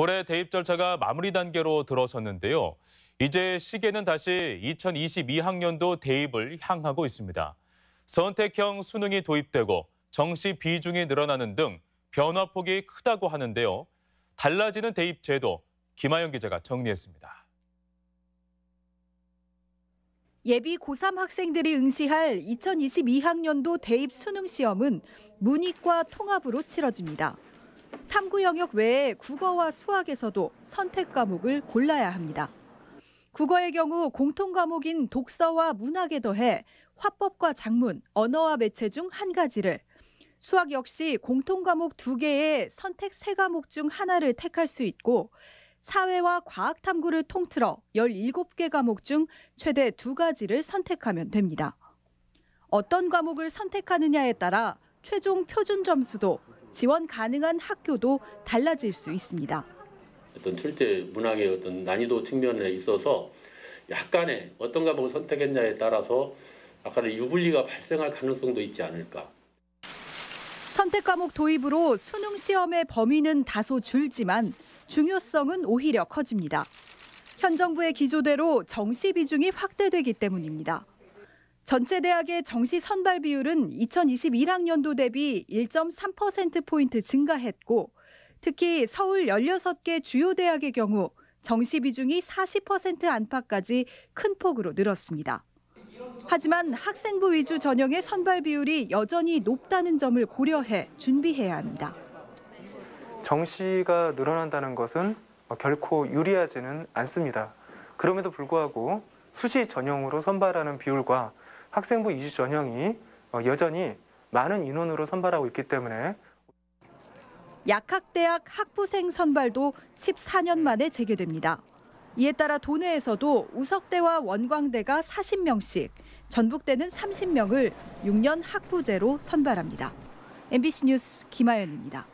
올해 대입 절차가 마무리 단계로 들어섰는데요. 이제 시계는 다시 2022학년도 대입을 향하고 있습니다. 선택형 수능이 도입되고 정시 비중이 늘어나는 등 변화폭이 크다고 하는데요. 달라지는 대입 제도, 김하영 기자가 정리했습니다. 예비 고3 학생들이 응시할 2022학년도 대입 수능 시험은 문이과 통합으로 치러집니다. 탐구 영역 외에 국어와 수학에서도 선택 과목을 골라야 합니다. 국어의 경우 공통 과목인 독서와 문학에 더해 화법과 작문, 언어와 매체 중 한 가지를, 수학 역시 공통 과목 두 개의 선택 세 과목 중 하나를 택할 수 있고 사회와 과학 탐구를 통틀어 17개 과목 중 최대 두 가지를 선택하면 됩니다. 어떤 과목을 선택하느냐에 따라 최종 표준 점수도 지원 가능한 학교도 달라질 수 있습니다. 어떤 출제 문항의 어떤 난이도 측면에 있어서 약간의 어떤 과목을 선택했냐에 따라서 약간의 유불리가 발생할 가능성도 있지 않을까. 선택 과목 도입으로 수능 시험의 범위는 다소 줄지만 중요성은 오히려 커집니다. 현 정부의 기조대로 정시 비중이 확대되기 때문입니다. 전체 대학의 정시 선발 비율은 2021학년도 대비 1.3%포인트 증가했고 특히 서울 16개 주요 대학의 경우 정시 비중이 40% 안팎까지 큰 폭으로 늘었습니다. 하지만 학생부 위주 전형의 선발 비율이 여전히 높다는 점을 고려해 준비해야 합니다. 정시가 늘어난다는 것은 결코 유리하지는 않습니다. 그럼에도 불구하고 수시 전형으로 선발하는 비율과 학생부 이주 전형이 여전히 많은 인원으로 선발하고 있기 때문에 약학대학 학부생 선발도 14년 만에 재개됩니다. 이에 따라 도내에서도 우석대와 원광대가 40명씩, 전북대는 30명을 6년 학부제로 선발합니다. MBC 뉴스 김아연입니다.